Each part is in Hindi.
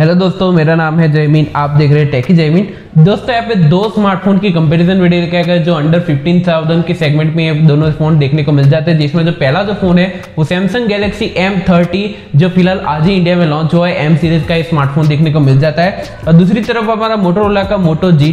हेलो दोस्तों मेरा नाम है जयमीन। आप देख रहे हैं टेकी जयमीन। दोस्तों यहाँ पे दो स्मार्टफ़ोन की कंपैरिजन वीडियो लेके आएगा जो अंडर 15,000 के सेगमेंट में ये दोनों फ़ोन देखने को मिल जाते हैं जिसमें जो पहला जो फ़ोन है वो सैमसंग गैलेक्सी M30 जो फ़िलहाल आज ही इंडिया में लॉन्च हुआ है एम सीरीज़ का स्मार्टफ़ोन देखने को मिल जाता है। और दूसरी तरफ़ हमारा मोटोरोला का मोटो जी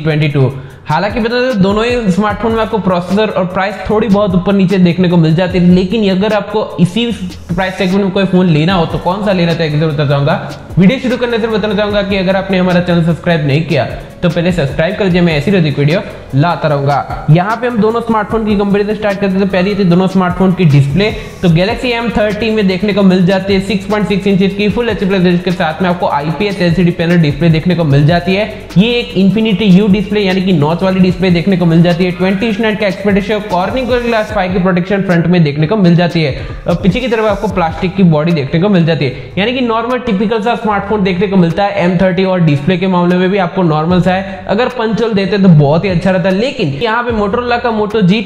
हालाँकि बता दें दोनों ही स्मार्टफ़ोन में आपको प्रोसेसर और प्राइस थोड़ी बहुत ऊपर नीचे देखने को मिल जाती है, लेकिन अगर आपको इसी प्राइस सेगमेंट में कोई फ़ोन लेना हो तो कौन सा लेना चाहिए बताना चाहूँगा वीडियो शुरू करने से बताना चाहूँगा कि अगर आपने हमारा चैनल सब्सक्राइब नहीं किया तो पहले सब्सक्राइब कर दीजिए, मैं ऐसी रहती वीडियो लाता रहूँगा। यहाँ पे हम दोनों स्मार्टफ़ोन की कंपेरिजन स्टार्ट करते थे पहली थी दोनों स्मार्टफ़ोन की डिस्प्ले तो गैलेक्सी M30 में देखने को मिल जाती है। 6.6 इंच की फुल एच प्लस के साथ में आपको आईपीएस एलसीडी पैनल डिस्प्ले देखने को मिल जाती है। ये एक इन्फिनिटी यू डिस्प्ले यानी कि नॉच वाली डिस्प्ले देखने को मिल जाती है। ट्वेंटी इंच का एक्सपेक्टेशन कॉर्निंग ग्लास फाइव की प्रोटेक्शन फ्रंट में देखने को मिल जाती है। और पीछे की तरफ़ आपको प्लास्टिक की बॉडी देखने को मिल जाती है। यानी कि नॉर्मल टिपिकल सा स्मार्टफ़ोन देखने को मिलता है M30 और डिस्प्ले के मामले में भी आपको नॉर्मल सा है, अगर पंचोल देते तो बहुत ही अच्छा रहता लेकिन यहाँ पे मोटरोला का मोटो जी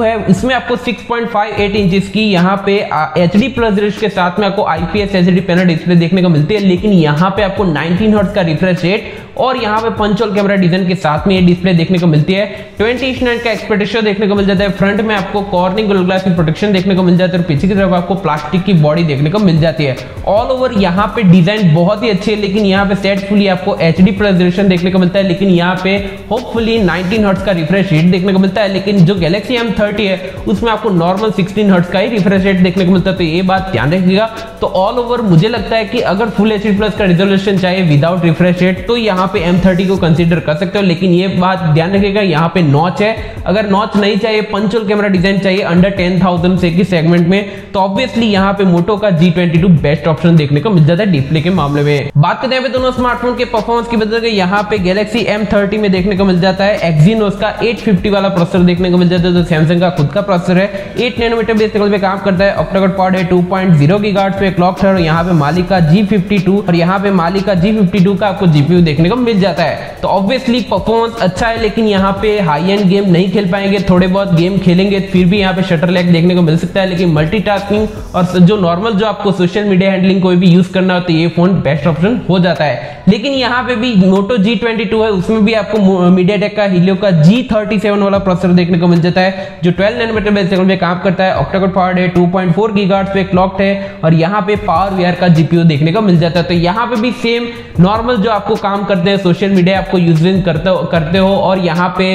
है, इसमें आपको 6.58 इंचेस की यहाँ पे एच डी प्लस के साथ में आपको IPS H D panel display देखने को मिलती है, लेकिन यहाँ पे आपको नाइनटीन हर्ट का रिफ्रेश रेट और यहाँ पे पंचोल कैमरा डिज़ाइन के साथ में ये डिस्प्ले देखने को मिलती है। 20 इंच का एक्सपेक्टेशन देखने को मिल जाता है। फ्रंट में आपको कॉर्निंग ग्लास की प्रोटेक्शन देखने को मिल जाता है और पीछे की तरफ़ आपको प्लास्टिक की बॉडी देखने को मिल जाती है। ऑल ओवर यहाँ पे डिज़ाइन बहुत ही अच्छी है, लेकिन यहाँ पे सेट फुली आपको एच डी देखने को मिलता है। लेकिन यहाँ पे होपफुली 19 हर्ट्ज का रिफ्रेश रेट देखने को मिलता है। लेकिन जो गैलेक्सी M30 है, उसमें आपको नॉर्मल सिक्सटीन हर्ट्स का ही रिफ्रेश रेट देखने को मिलता है। तो ये बात ध्यान रखिएगा। तो ऑल ओवर मुझे लगता है कि अगर फुल एचडी प्लस का रिजोल्यूशन चाहिए विदाउट रिफ्रेश रेट तो यहाँ पे M30 को कंसीडर कर सकते हो, लेकिन ये बात ध्यान रखिएगा, यहाँ पे नॉच है। अगर नॉच नहीं चाहिए पंचोल कैमरा डिज़ाइन चाहिए अंडर टेन थाउज़ेंड से की सेगमेंट में तो ऑब्वियसली यहाँ पे मोटो का जी बेस्ट ऑप्शन देखने को मिल जाता है डिस्प्ले के मामले में। बात करते हैं दोनों स्मार्टफ़ोन के परफॉर्मेंस की से यहाँ पे गैलेक्सी M30 में देखने को मिल जाता है। एक्जीनोस का 850 वाला प्रोसेसर देखने को मिल जाता है, जो सैमसंग का खुद का प्रोसेसर है। 8 नैनोमीटर बेस पे काम करता है। ऑक्टाकोड पॉड है 2.0 गीगाहर्ट्ज पे क्लॉक है, और यहाँ पे मालिक का G52 और यहाँ पे मालिक का G52 का आपको जीपीयू देखने को मिल जाता है। तो ऑब्वियसली परफॉर्मेंस अच्छा है, लेकिन यहाँ पे हाई एंड गेम नहीं खेल पाएँगे। थोड़े बहुत गेम खेलेंगे, फिर भी यहाँ पे शटर लैग देखने को मिल सकता है, लेकिन मल्टीटास्किंग और जो नॉर्मल जो आपको सोशल मीडिया हैंडलिंग कोई भी यूज़ करना हो तो ये फ़ोन बेस्ट ऑप्शन हो जाता है। लेकिन यहाँ पे भी मोटो जी है, उसमें भी आपको मीडिया टेक का हीलियो का G37 वाला प्रोसेसर देखने को मिल जाता है, जो 12 नैनोमीटर बेस सेकंड में काम करता है। ऑक्टाकोड पावर है 2.4 गीगाहर्ट्ज पे क्लॉक्ड है, और यहाँ पे पावर वीआर का जीपीयू देखने को मिल जाता है। तो यहाँ पे भी सेम नॉर्मल जो आपको काम करते हैं सोशल मीडिया आपको यूज़ करते करते हो और यहाँ पे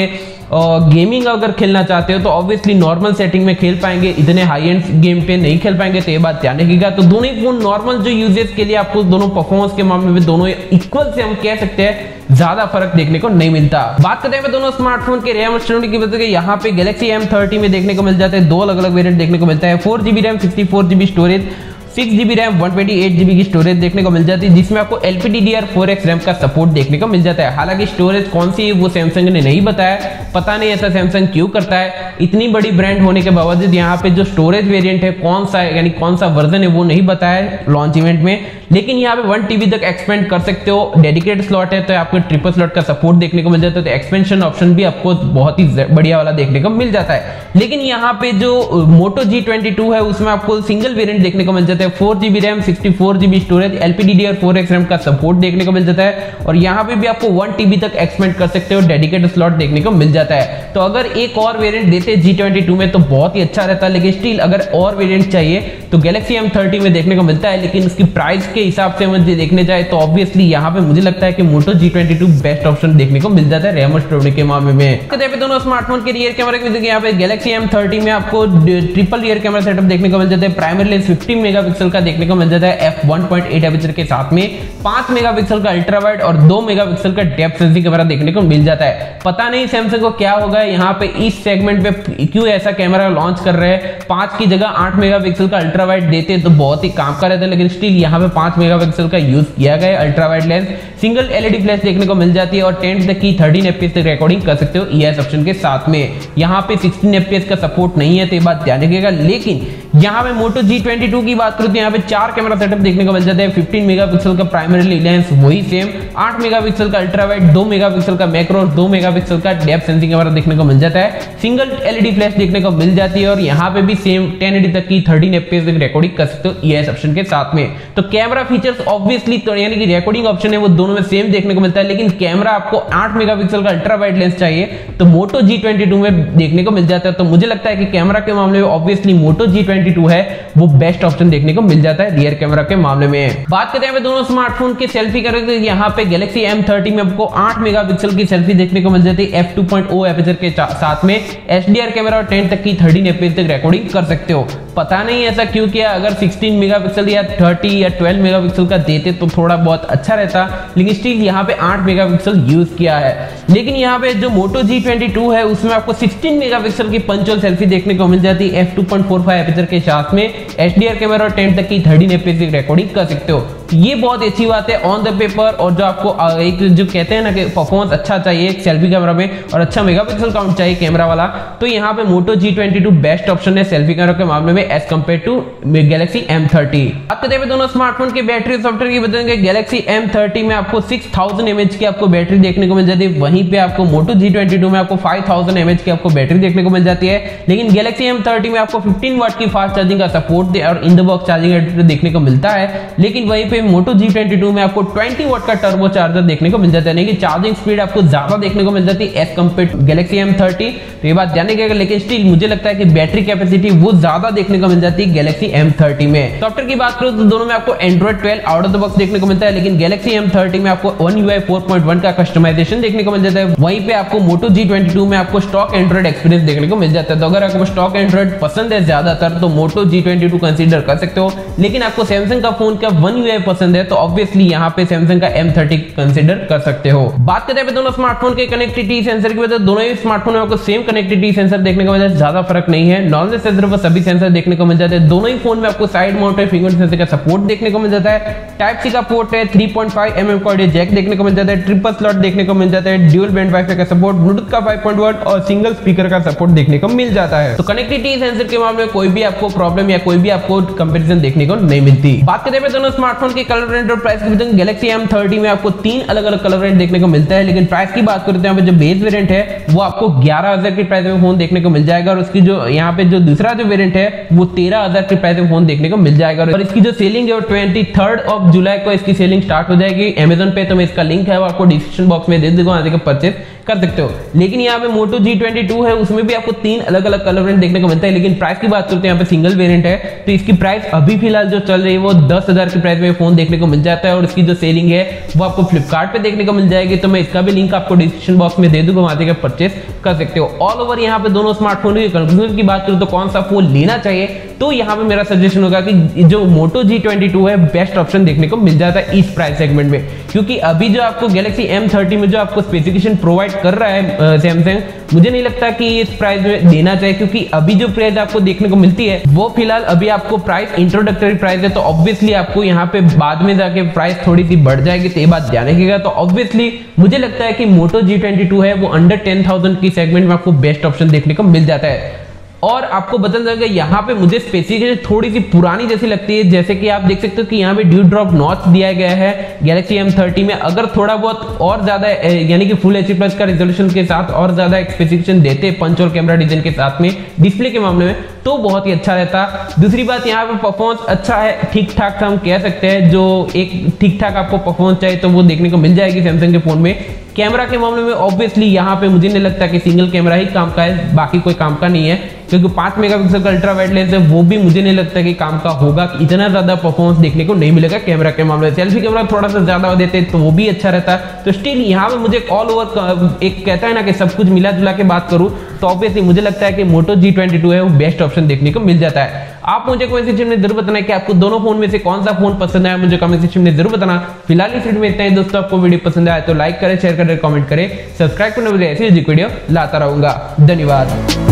गेमिंग अगर खेलना चाहते हो तो ऑब्वियसली नॉर्मल सेटिंग में खेल पाएँगे, इतने हाई एंड गेम पे नहीं खेल पाएँगे तो ये बात ध्यान रखिएगा। तो दोनों ही फ़ोन नॉर्मल जो यूजेस के लिए आपको दोनों परफॉर्मेंस के मामले में दोनों इक्वल से हम कह सकते हैं, ज़्यादा फ़र्क देखने को नहीं मिलता। बात करते हैं दोनों स्मार्टफ़ोन के रैम स्टोरेज की वजह से यहाँ पे गैलेक्सी M30 में देखने को मिल जाते हैं, दो अलग अलग वेरियंट देखने को मिलता है four GB RAM sixty storage six GB RAM, one twenty eight GB की स्टोरेज देखने को मिल जाती है, जिसमें आपको L P D four X RAM का सपोर्ट देखने को मिल जाता है। हालाँकि स्टोरेज कौन सी है, वो सैमसंग ने नहीं बताया। पता नहीं ऐसा सैमसंग क्यों करता है। इतनी बड़ी ब्रांड होने के बावजूद यहाँ पे जो स्टोरेज वेरियंट है, कौन सा, यानी कौन सा वर्जन है, वो नहीं बताया लॉन्च इवेंट में। लेकिन यहाँ पे वन टीबी तक एक्सपेंड कर सकते हो। डेडिकेटेड स्लॉट है तो आपको ट्रिपल स्लॉट का सपोर्ट देखने को मिल जाता है। तो एक्सपेंशन ऑप्शन भी आपको बहुत ही बढ़िया वाला देखने को मिल जाता है। लेकिन यहाँ पे जो मोटो जी है, उसमें आपको सिंगल वेरियंट देखने को मिल जाता है। Four GB RAM sixty four GB storage LPDDR four X RAM का सपोर्ट देखने को मिल जाता है। और यहाँ पे भी आपको वन टीबी तक एक्सपेंड कर सकते हो डेडिकेटेड स्लॉट देखने को मिल जाता है। तो अगर एक और वेरिएंट देते जी ट्वेंटी टू में तो बहुत ही अच्छा रहता है। लेकिन स्टिल अगर और वेरिएंट चाहिए तो गैलेक्सी एम थर्टी में देखने को मिलता है। लेकिन इसकी प्राइस के हिसाब से मुझे देखने जाए तो ऑब्वियसली यहाँ पे मुझे लगता है कि Moto G twenty two best option देखने को मिल जाता है रेमो स्टोरी के मामले में। दोनों स्मार्टफ़ोन के रियर कैमरे यहाँ गैलेक्सी एम थर्टी में आपको ट्रिपल रियर कैमरा सेटअप देखने को मिल जाता है। प्राइमरी लेंस फिफ्टीन मेगा का देखने को मिल जाता है एफ़ वन पॉइंट के साथ में। पाँच मेगा का अल्ट्रा वाइड और दो मेगा का डेप्थ सेंसिंग कैमरा देखने को मिल जाता है। पता नहीं सैमसंग को क्या होगा, यहाँ पे इस सेगमेंट पे क्यों ऐसा कैमरा लॉन्च कर रहे हैं। पाँच की जगह आठ मेगापिक्सल का अल्ट्रा वाइड देते तो बहुत ही काम का रहता लेकिन स्टिल यहाँ पे पाँच मेगापिक्सल का यूज़ किया गया ultra wide lens single LED flash देखने को मिल जाती है और टेन तक की थर्टीन एफपीएस तक रिकॉर्डिंग कर सकते हो ई ऑप्शन के साथ में। यहाँ पे सिक्सटीन एफपीएस का सपोर्ट नहीं है तो बात ध्यान रखिएगा। लेकिन यहाँ पे मोटो जी की बात करूँ तो यहाँ पे चार कैमरा सेटअप देखने को मिल जाता है। फिफ्टीन मेगा का प्राइमरी लेंस वही सेम आठ मेगा का अल्ट्रा वाइड दो मेगा का मैक्रो और दो मेगा का डेप सेंसिंग कैमरा देखने को मिल जाता है। सिंगल एलईडी फ्लैश देखने को मिल जाती है और यहाँ पे भी सेम टेन तक की थर्टीन एफ़ रिकॉर्डिंग कर सकते हो ई ऑप्शन के साथ में। तो कैमरा फीचर्स ऑब्वियसली तो यानी कि रिकॉर्डिंग ऑप्शन है, वो दोनों में सेम देखने को मिलता है, लेकिन कैमरा आपको आठ मेगापिक्सल का अल्ट्रा वाइड लेंस चाहिए तो मोटो G22 में देखने को मिल जाता है। तो मुझे लगता है कि कैमरा के मामले में ऑब्वियसली मोटो G22 है, वो बेस्ट ऑप्शन देखने को मिल जाता है रियर कैमरा के मामले में। बात करते हैं दोनों स्मार्टफ़ोन की सेल्फी करें तो यहाँ पे गैलेक्सी M30 में आपको 8 मेगापिक्सल की सेल्फी देखने को मिल जाती है एफ़ टू एपेचर के साथ में। एचडीआर कैमरा और टेन तक की थर्टीन एपीएस तक रिकॉर्डिंग कर सकते हो। पता नहीं ऐसा क्यों किया? अगर 16 मेगापिक्सल या 30 या 12 मेगापिक्सल का देते तो थोड़ा बहुत अच्छा रहता, लेकिन स्टिल यहाँ पे 8 मेगापिक्सल यूज़ किया है। लेकिन यहाँ पे जो मोटो G22 है, उसमें आपको 16 मेगापिक्सल की पंचोल सेल्फी देखने को मिल जाती है f2.45 एपिचर के साथ में एच कैमरा और 10 तक की 13 एपीएस रिकॉर्डिंग कर सकते हो। ये बहुत अच्छी बात है ऑन द पेपर और जो आपको एक जो कहते हैं ना कि परफॉर्मेंस अच्छा चाहिए सेल्फी कैमरा में, और अच्छा मेगापिक्सल काउंट चाहिए कैमरा वाला तो यहाँ पे मोटो G22 बेस्ट ऑप्शन है सेल्फी कैमरा के मामले में as compare to Galaxy M30 अब कहते हैं दोनों स्मार्टफ़ोन की बैटरी सॉफ्टवेयर की, बताएँगे गैलेक्सी M30 में आपको 6000 थाउज़ेंड की आपको बैटरी देखने को मिल जाती है, वहीं पे आपको मोटो G22 में आपको फाइव थाउज़ेंड की आपको बैटरी देखने को मिल जाती है, लेकिन गैलेक्सी M30 में आपको 15 वाट की फास्ट चार्जिंग का सपोर्ट और इन द बॉक्स चार्जिंग देखने को मिलता है, लेकिन वहीं पे पे मोटो G22 में आपको 20 वोट का टर्बो चार्जर देखने को मिल जाता है। कि चार्जिंग स्पीड आपको ज़्यादा देखने को मिल जाती है as compare to Galaxy M30 तो ये बात जाने के लेकिन स्टिल मुझे लगता है कि बैटरी कैपेसिटी वो ज़्यादा देखने को मिल जाती है गैलेक्सी M30 में। सॉफ्टवेयर की बात करूँ तो दोनों में आपको Android 12 out of the box देखने को मिलता है, लेकिन गैलेक्सी M30 में आपको वन UI 4.1 का कस्टमाइजेशन देखने को मिल जाता है। वहीं पे आपको मोटो G22 में आपको स्टॉक एंड्रॉइड एक्सपीरियंस देखने को मिल जाता है। तो अगर आपको स्टॉक एंड्रॉइड पसंद है ज़्यादातर तो मोटो G22 कंसीडर कर सकते हो। लेकिन आपको सैमसंग का फ़ोन का वन UI पसंद है तो ऑब्वियसली यहाँ पे सैमसंग का M30 कंसिडर कर सकते हो। बात करते हैं दोनों स्मार्टफ़ोन के कनेक्टिविटी सेंसर की वजह दोनों ही स्मार्टफ़ोन में आपको सेम कनेक्टिविटी सेंसर देखने को मिल ज़्यादा फ़र्क नहीं है। नॉर्मल सेंसर पर सभी सेंसर देखने को मिल जाते हैं। दोनों ही फ़ोन में आपको साइड माउंटेड फिंगर सेंसर का सपोर्ट देखने को मिल जाता है। टाइप सी का पोर्ट है 3.5 पॉइंट mm का ऑडियो जैक देखने को मिल जाता है। ट्रिपल स्लॉट देखने को मिल जाता है। ड्यूल बैंड वाईफाई का सपोर्ट ब्लूटूथ का 5.1 और सिंगल स्पीकर का सपोर्ट देखने को मिल जाता है। तो कनेक्टिविटी सेंसर के मामले में कोई भी आपको प्रॉब्लम या कोई भी आपको कंपेरिजन देखने को नहीं मिलती। बात करते हैं दोनों स्मार्टफ़ोन के कलर रेंज और प्राइस की गैलेक्सी एम थर्टी में आपको तीन अलग अलग कलर वेरिएंट देखने को मिलता है, लेकिन प्राइस की बात करते हैं जो बेस वेरिएंट है, वो आपको ग्यारह हज़ार की प्राइस में फ़ोन देखने को मिल जाएगा, और उसकी जो यहाँ पे जो दूसरा जो वेरियंट है, वो तेरह हज़ार की प्राइस में फ़ोन देखने को मिल जाएगा, और इसकी जो सेलिंग है ट्वेंटी थर्ड ऑफ़ जुलाई को इसकी सेलिंग स्टार्ट हो जाएगी। अमेजोन पे तो मैं इसका लिंक है, वो आपको डिस्क्रिप्शन बॉक्स में दे दूँगा परचेज कर सकते हो। लेकिन यहाँ पे मोटो जी ट्वेंटी टू है, उसमें भी आपको तीन अलग अलग कलर वेरियंट देखने को मिलता है। लेकिन प्राइस की बात करते हैं यहाँ पे सिंगल वेरियंट है। तो इसकी प्राइस अभी फ़िलहाल जो चल रही है, वो दस हज़ार की प्राइस में फ़ोन देखने को मिल जाता है। और इसकी जो सेलिंग है, वो आपको फ्लिपकार्ट पे देखने को मिल जाएगी। तो मैं इसका भी लिंक आपको डिस्क्रिप्शन बॉक्स में दे दूँगा वहाँ से परचेस कर सकते हो। ऑल ओवर यहाँ पे दोनों स्मार्टफ़ोन की कंक्लूजन की बात करूँ तो कौन सा फ़ोन लेना चाहिए तो यहाँ पे मेरा सजेशन होगा कि जो मोटो जी ट्वेंटी टू है बेस्ट ऑप्शन देखने को मिल जाता है इस प्राइस सेगमेंट में। क्योंकि अभी जो आपको गैलेक्सी एम थर्टी में जो आपको स्पेसिफिकेशन प्रोवाइड कर रहा है सैमसंग मुझे नहीं लगता कि इस प्राइस में देना चाहिए, क्योंकि अभी जो प्राइस आपको देखने को मिलती है, वो फ़िलहाल अभी आपको प्राइस इंट्रोडक्टरी प्राइस है तो ऑब्वियसली आपको यहाँ पे बाद में जाके प्राइस थोड़ी सी बढ़ जाएगी तो ये बात जाने की तो ऑब्वियसली मुझे लगता है कि मोटो जी है, वो अंडर टेन थाउज़ेंड की सेगमेंट में आपको बेस्ट ऑप्शन देखने को मिल जाता है। और आपको बता जाएगा, यहाँ पे मुझे स्पेसिफिकेशन थोड़ी सी पुरानी जैसी लगती है, जैसे कि आप देख सकते हो कि यहाँ पे ड्यू ड्रॉप नॉच दिया गया है गैलेक्सी एम थर्टी में। अगर थोड़ा बहुत और ज़्यादा यानी कि फुल एच प्लस का रिजोल्यूशन के साथ और ज़्यादा स्पेसिफिकेशन देते पंच और कैमरा डिज़ाइन के साथ में डिस्प्ले के मामले में तो बहुत ही अच्छा रहता। दूसरी बात, यहाँ पे परफॉर्मेंस अच्छा है ठीक ठाक हम कह सकते हैं, जो एक ठीक ठाक आपको परफॉर्मेंस चाहिए तो वो देखने को मिल जाएगी सैमसंग के फ़ोन में। कैमरा के मामले में ऑब्वियसली यहाँ पे मुझे नहीं लगता कि सिंगल कैमरा ही काम का है, बाकी कोई काम का नहीं है। क्योंकि पाँच मेगापिक्सल का अल्ट्रा वाइड लेंस है, वो भी मुझे नहीं लगता कि काम का होगा इतना ज़्यादा परफॉर्मेंस देखने को नहीं मिलेगा कैमरा के मामले सेल्फी कैमरा थोड़ा सा ज़्यादा देते तो वो भी अच्छा रहता है। तो स्टिल यहाँ पे मुझे ऑल ओवर एक कहता है ना कि सब कुछ मिला जुला के बात करूँ तो ऑब्वियसली मुझे लगता है कि मोटो जी ट्वेंटी टू है, वो बेस्ट ऑप्शन देखने को मिल जाता है। आप मुझे कमेंट सेक्शन में ज़रूर बताना कि आपको दोनों फ़ोन में से कौन सा फ़ोन पसंद आया, मुझे कमेंट सेक्शन में ज़रूर बताना। फ़िलहाल इस वीडियो में इतना ही, दोस्तों, आपको वीडियो पसंद आया तो लाइक करें शेयर करें कमेंट करें सब्सक्राइब करने वाले ऐसी वीडियो लाता रहूँगा। धन्यवाद।